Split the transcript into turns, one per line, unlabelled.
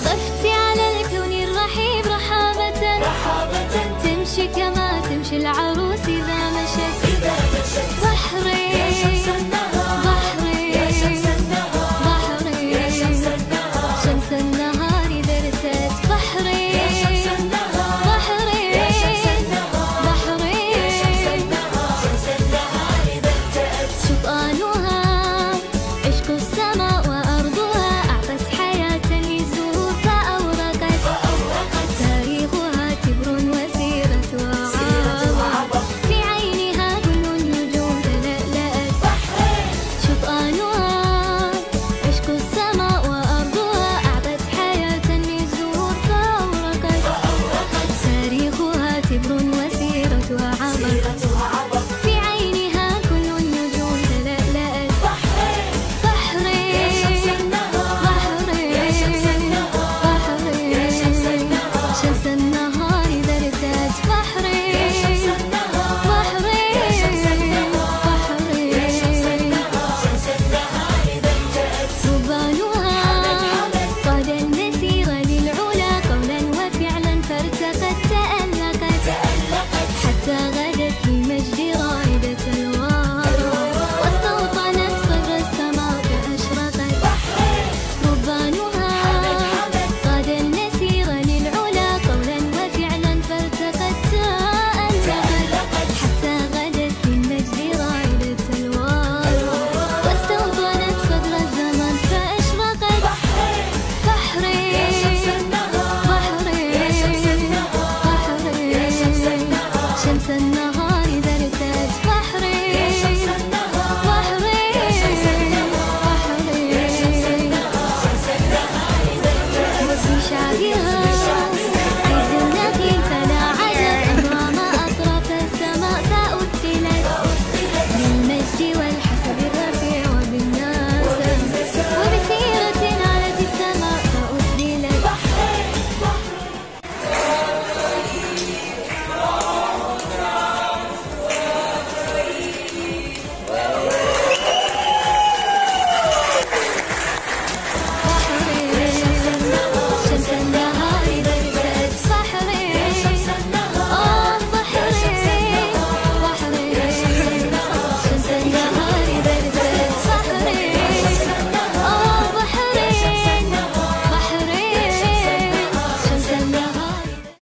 أضفت على الكون الرحيب رحابة.
رحابة.
تمشي كما تمشي العروس.